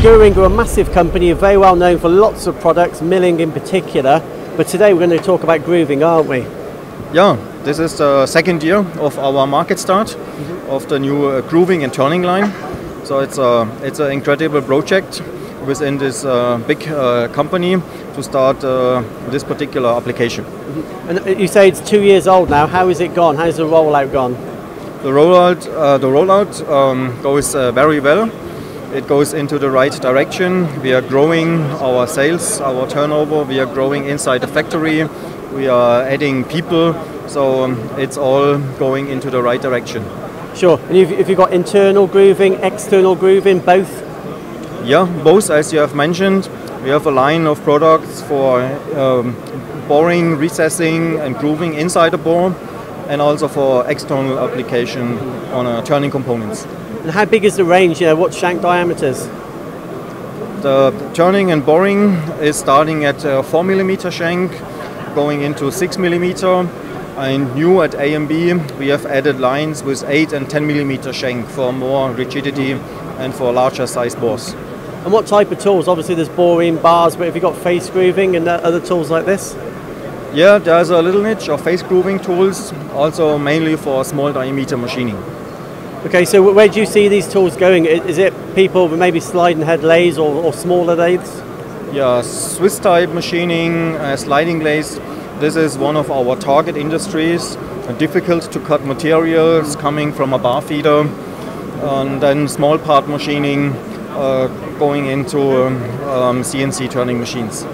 Guhring are a massive company, very well known for lots of products, milling in particular. But today we're going to talk about grooving, aren't we? Yeah, this is the second year of our market start mm-hmm. of the new uh, grooving and turning line. So it's a it's an incredible project within this uh, big uh, company to start uh, this particular application. Mm-hmm. And you say it's two years old now. How has it gone? How's the rollout gone? The rollout uh, the rollout um, goes uh, very well it goes into the right direction. We are growing our sales, our turnover. We are growing inside the factory. We are adding people. So it's all going into the right direction. Sure. And if you've got internal grooving, external grooving, both? Yeah, both, as you have mentioned. We have a line of products for um, boring, recessing, and grooving inside the bore, and also for external application on uh, turning components. And how big is the range? You know, what shank diameters? The turning and boring is starting at a 4 millimeter shank, going into 6 millimeter. And new at AMB, we have added lines with 8 and 10 millimeter shank for more rigidity and for larger size bores. And what type of tools? Obviously, there's boring bars, but have you got face grooving and other tools like this? Yeah, there's a little niche of face grooving tools, also mainly for small diameter machining. Okay, so where do you see these tools going? Is it people with maybe sliding head lathes or, or smaller lathes? Yeah, Swiss type machining, uh, sliding lathes. This is one of our target industries. Difficult to cut materials coming from a bar feeder, and then small part machining uh, going into um, um, CNC turning machines.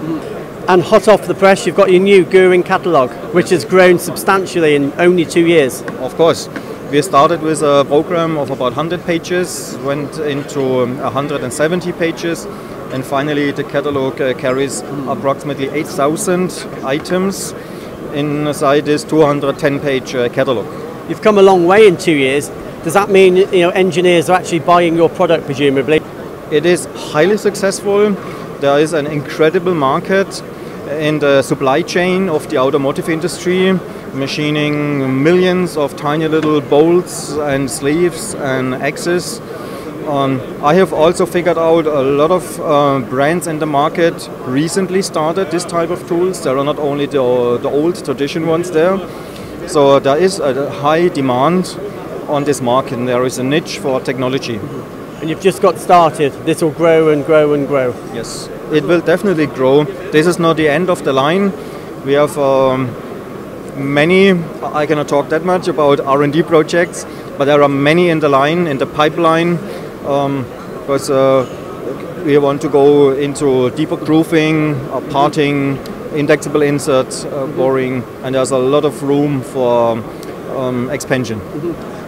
And hot off the press, you've got your new Guhring catalogue, which has grown substantially in only two years. Of course. We started with a program of about 100 pages, went into 170 um, pages, and finally the catalog uh, carries approximately 8,000 items inside this 210 page uh, catalog. You've come a long way in two years. Does that mean you know engineers are actually buying your product, presumably? It is highly successful. There is an incredible market in the supply chain of the automotive industry machining millions of tiny little bolts and sleeves and axes. Um, I have also figured out a lot of uh, brands in the market recently started this type of tools. There are not only the, the old tradition ones there. So there is a high demand on this market and there is a niche for technology. And you've just got started. This will grow and grow and grow. Yes, it will definitely grow. This is not the end of the line. We have um, many, I cannot talk that much about R&D projects, but there are many in the line, in the pipeline, um, because uh, we want to go into deeper grooving, uh, parting, indexable insert, uh, boring, and there's a lot of room for um, expansion.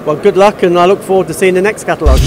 Well, good luck, and I look forward to seeing the next catalogue.